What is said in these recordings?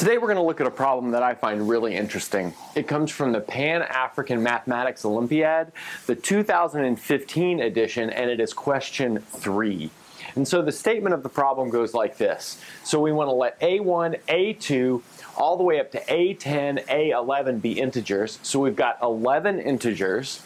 Today we're going to look at a problem that I find really interesting. It comes from the Pan-African Mathematics Olympiad, the 2015 edition, and it is question 3. And so the statement of the problem goes like this. So we want to let A1, A2, all the way up to A10, A11 be integers. So we've got 11 integers.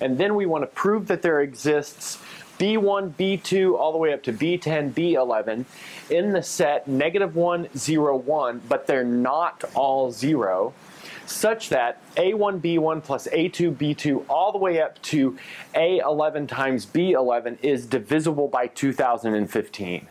And then we want to prove that there exists B1, B2, all the way up to B10, B11 in the set negative 1, 0, 1, but they're not all 0, such that A1, B1 plus A2, B2 all the way up to A11 times B11 is divisible by 2015.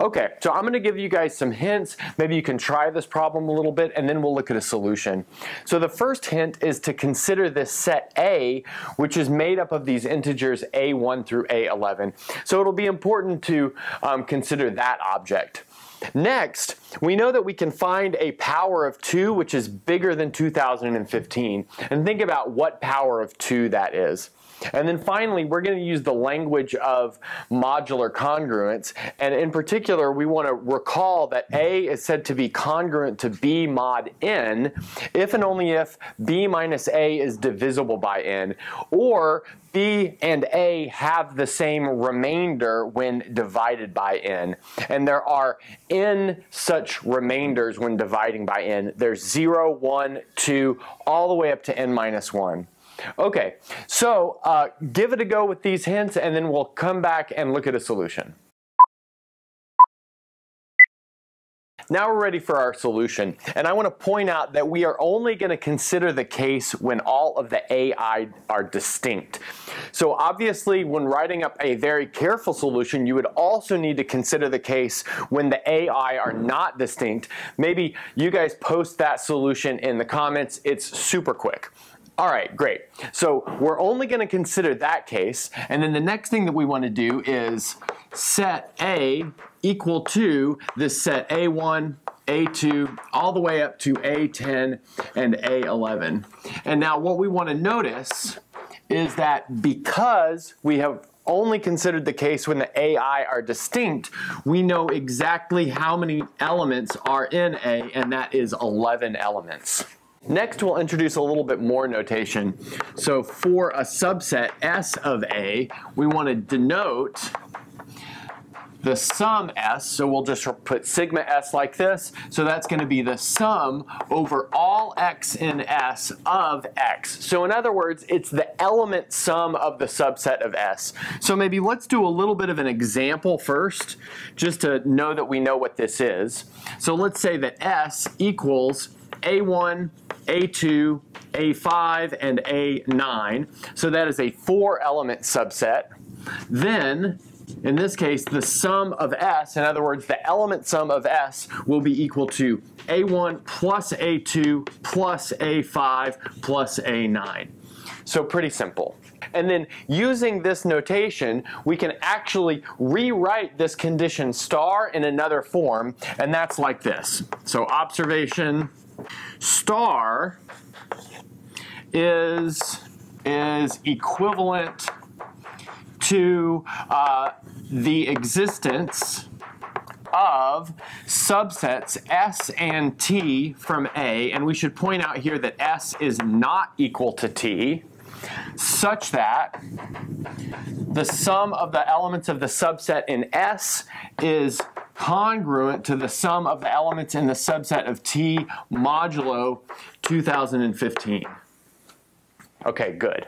Okay, so I'm going to give you guys some hints. Maybe you can try this problem a little bit and then we'll look at a solution. So the first hint is to consider this set A, which is made up of these integers A1 through A11. So it'll be important to um, consider that object. Next, we know that we can find a power of 2 which is bigger than 2015. And think about what power of 2 that is. And then finally, we're going to use the language of modular congruence. And in particular, we want to recall that A is said to be congruent to B mod n if and only if B minus A is divisible by n, or B and A have the same remainder when divided by n. And there are n such remainders when dividing by n. There's 0, 1, 2, all the way up to n minus 1. Okay, so uh, give it a go with these hints and then we'll come back and look at a solution. Now we're ready for our solution. And I want to point out that we are only going to consider the case when all of the AI are distinct. So obviously when writing up a very careful solution, you would also need to consider the case when the AI are not distinct. Maybe you guys post that solution in the comments. It's super quick. All right, great. So we're only going to consider that case. And then the next thing that we want to do is set A equal to this set A1, A2, all the way up to A10 and A11. And now what we want to notice is that because we have only considered the case when the AI are distinct, we know exactly how many elements are in A, and that is 11 elements. Next, we'll introduce a little bit more notation. So for a subset S of A, we want to denote the sum S, so we'll just put sigma S like this. So that's going to be the sum over all x in S of x. So in other words, it's the element sum of the subset of S. So maybe let's do a little bit of an example first, just to know that we know what this is. So let's say that S equals A1 a2, A5, and A9. So that is a four element subset. Then, in this case, the sum of S, in other words, the element sum of S will be equal to A1 plus A2 plus A5 plus A9. So pretty simple. And then using this notation, we can actually rewrite this condition star in another form, and that's like this. So observation star is, is equivalent to uh, the existence of subsets S and T from A, and we should point out here that S is not equal to T, such that the sum of the elements of the subset in S is congruent to the sum of the elements in the subset of T modulo 2015. Okay, good.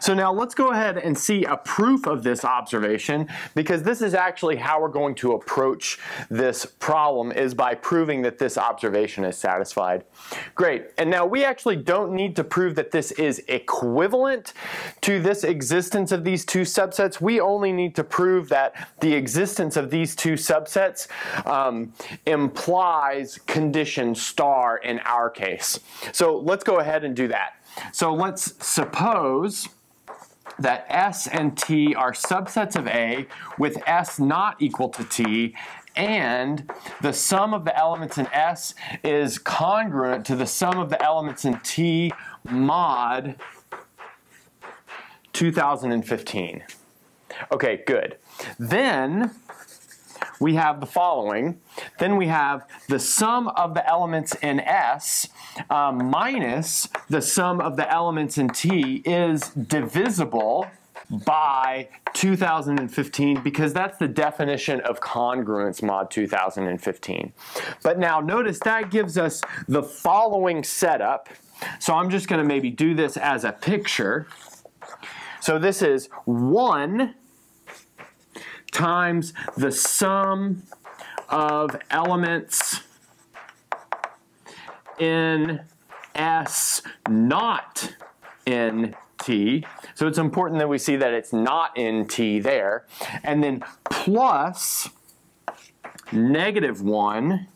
So now let's go ahead and see a proof of this observation because this is actually how we're going to approach this problem is by proving that this observation is satisfied. Great. And now we actually don't need to prove that this is equivalent to this existence of these two subsets. We only need to prove that the existence of these two subsets um, implies condition star in our case. So let's go ahead and do that. So let's suppose that S and T are subsets of A with S not equal to T and the sum of the elements in S is congruent to the sum of the elements in T mod 2015. Okay, good. Then we have the following. Then we have the sum of the elements in S um, minus the sum of the elements in T is divisible by 2015 because that's the definition of congruence mod 2015. But now notice that gives us the following setup. So I'm just going to maybe do this as a picture. So this is 1 times the sum of elements in S not in T. So it's important that we see that it's not in T there. And then plus negative 1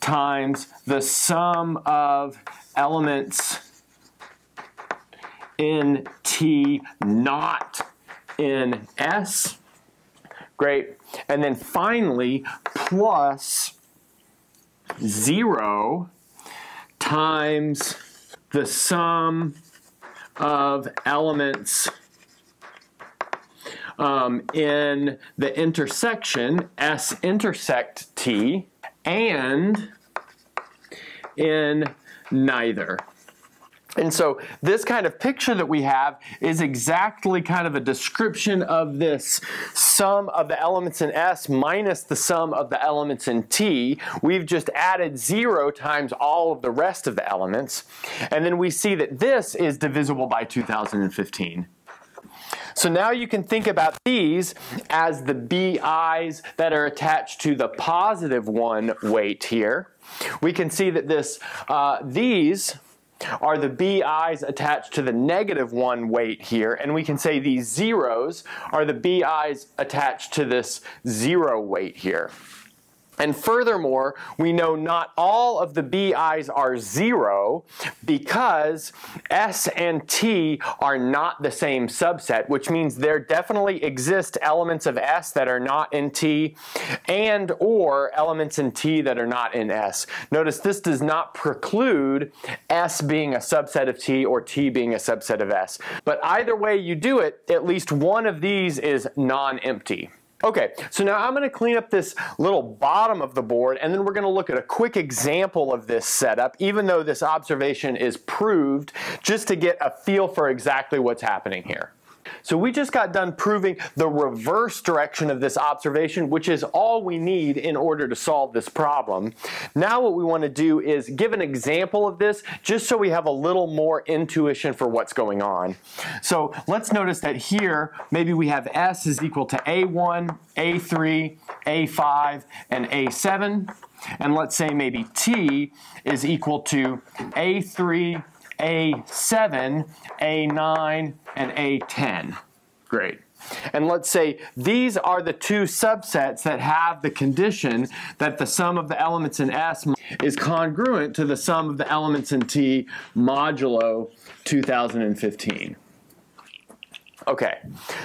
times the sum of elements in T not in S. Great. And then finally, plus 0 times the sum of elements um, in the intersection S intersect T and in neither. And so this kind of picture that we have is exactly kind of a description of this sum of the elements in S minus the sum of the elements in T. We've just added 0 times all of the rest of the elements. And then we see that this is divisible by 2015. So now you can think about these as the BIs that are attached to the positive one weight here. We can see that this, uh, these are the BIs attached to the negative one weight here, and we can say these zeros are the BIs attached to this zero weight here. And furthermore, we know not all of the BIs are zero because S and T are not the same subset, which means there definitely exist elements of S that are not in T and or elements in T that are not in S. Notice this does not preclude S being a subset of T or T being a subset of S. But either way you do it, at least one of these is non-empty. Okay, so now I'm going to clean up this little bottom of the board and then we're going to look at a quick example of this setup, even though this observation is proved, just to get a feel for exactly what's happening here. So we just got done proving the reverse direction of this observation, which is all we need in order to solve this problem. Now what we want to do is give an example of this just so we have a little more intuition for what's going on. So let's notice that here maybe we have S is equal to A1, A3, A5, and A7. And let's say maybe T is equal to A3, A7, A9, and A10. Great. And let's say these are the two subsets that have the condition that the sum of the elements in S is congruent to the sum of the elements in T modulo 2015. Okay,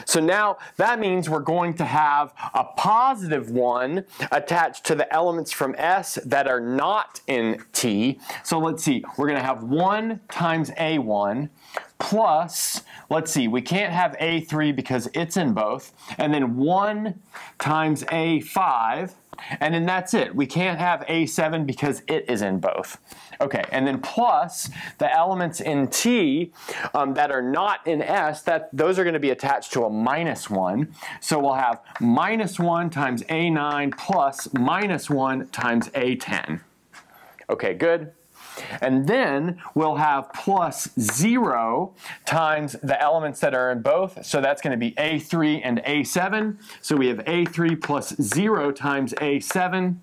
so now that means we're going to have a positive one attached to the elements from S that are not in T. So let's see, we're going to have 1 times A1 plus, let's see, we can't have A3 because it's in both, and then 1 times A5, and then that's it. We can't have A7 because it is in both. Okay, and then plus the elements in T um, that are not in S, that those are going to be attached to a minus 1. So we'll have minus 1 times A9 plus minus 1 times A10. Okay, good. And then we'll have plus 0 times the elements that are in both. So that's going to be A3 and A7. So we have A3 plus 0 times A7.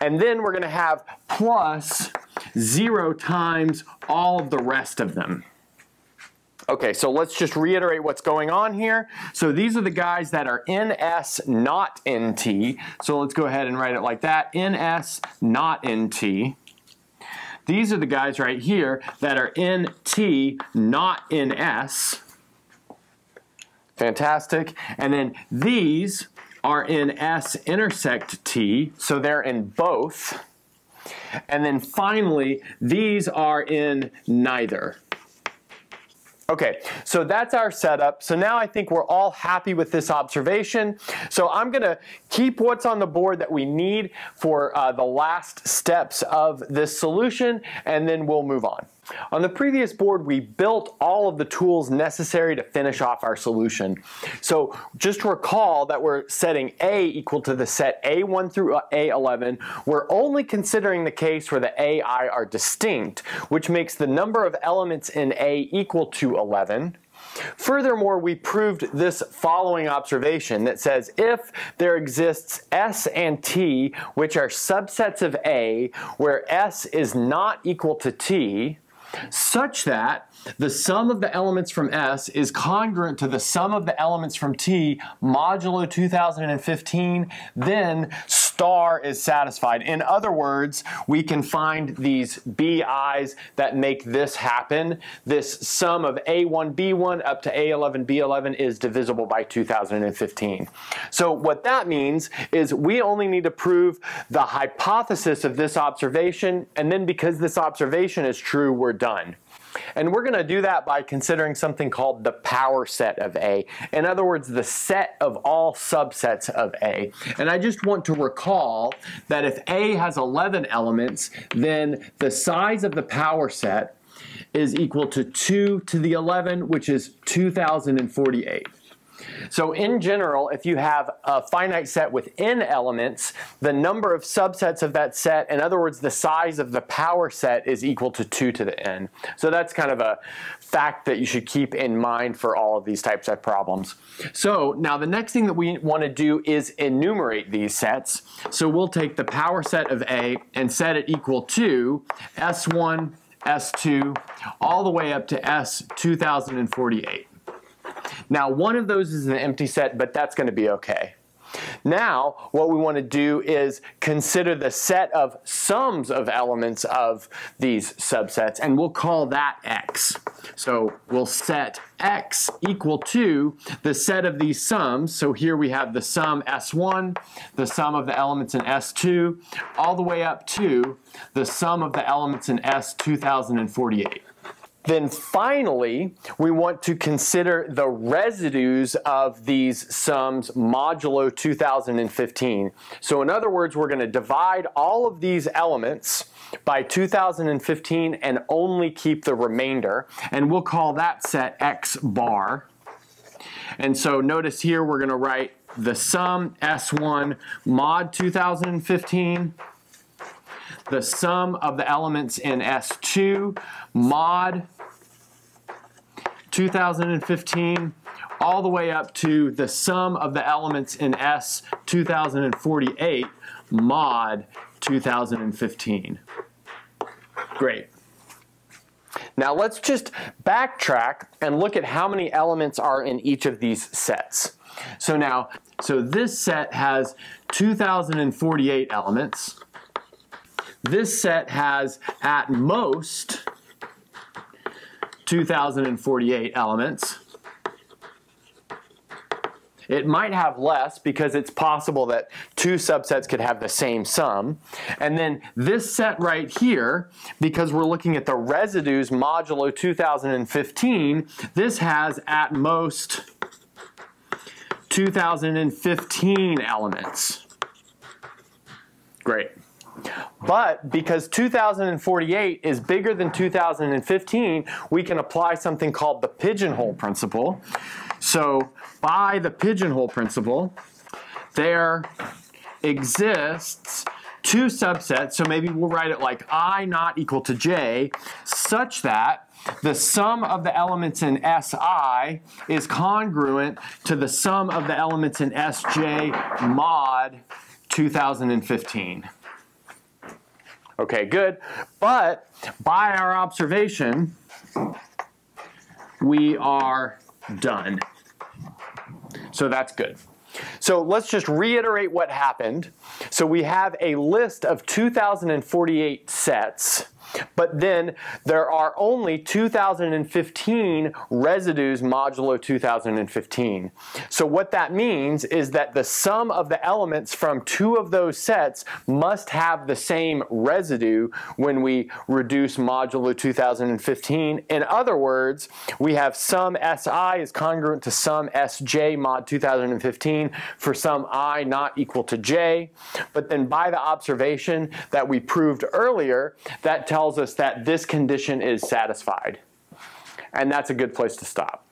And then we're going to have plus 0 times all of the rest of them. Okay, so let's just reiterate what's going on here. So these are the guys that are in S, not in T. So let's go ahead and write it like that. NS, not in T. These are the guys right here that are in T, not in S. Fantastic. And then these are in S intersect T, so they're in both. And then finally, these are in neither. Okay, so that's our setup. So now I think we're all happy with this observation. So I'm going to keep what's on the board that we need for uh, the last steps of this solution, and then we'll move on. On the previous board, we built all of the tools necessary to finish off our solution. So just recall that we're setting A equal to the set A1 through uh, A11. We're only considering the case where the AI are distinct, which makes the number of elements in A equal to 11. Furthermore, we proved this following observation that says if there exists S and T, which are subsets of A, where S is not equal to T, such that the sum of the elements from S is congruent to the sum of the elements from T modulo 2015, then star is satisfied. In other words, we can find these BIs that make this happen. This sum of A1, B1 up to A11, B11 is divisible by 2015. So what that means is we only need to prove the hypothesis of this observation, and then because this observation is true, we're done. And we're going to do that by considering something called the power set of A. In other words, the set of all subsets of A. And I just want to recall that if A has 11 elements, then the size of the power set is equal to 2 to the 11, which is 2048. So in general, if you have a finite set with n elements, the number of subsets of that set, in other words, the size of the power set is equal to 2 to the n. So that's kind of a fact that you should keep in mind for all of these types of problems. So now the next thing that we want to do is enumerate these sets. So we'll take the power set of A and set it equal to S1, S2, all the way up to S2048. Now, one of those is an empty set, but that's going to be okay. Now, what we want to do is consider the set of sums of elements of these subsets, and we'll call that x. So we'll set x equal to the set of these sums. So here we have the sum S1, the sum of the elements in S2, all the way up to the sum of the elements in S2048. Then finally, we want to consider the residues of these sums modulo 2015. So in other words, we're going to divide all of these elements by 2015 and only keep the remainder. And we'll call that set x bar. And so notice here we're going to write the sum S1 mod 2015 the sum of the elements in S2 mod 2015 all the way up to the sum of the elements in S 2048 mod 2015. Great. Now let's just backtrack and look at how many elements are in each of these sets. So now, so this set has 2048 elements. This set has at most 2048 elements. It might have less because it's possible that two subsets could have the same sum. And then this set right here, because we're looking at the residues modulo 2015, this has at most 2015 elements. Great. But because 2048 is bigger than 2015, we can apply something called the pigeonhole principle. So by the pigeonhole principle, there exists two subsets, so maybe we'll write it like i not equal to j, such that the sum of the elements in Si is congruent to the sum of the elements in Sj mod 2015. Okay, good. But by our observation, we are done. So that's good. So let's just reiterate what happened. So we have a list of 2048 sets but then there are only 2015 residues modulo 2015. So what that means is that the sum of the elements from two of those sets must have the same residue when we reduce modulo 2015. In other words, we have sum Si is congruent to sum Sj mod 2015 for some i not equal to j. But then by the observation that we proved earlier, that tells us that this condition is satisfied. And that's a good place to stop.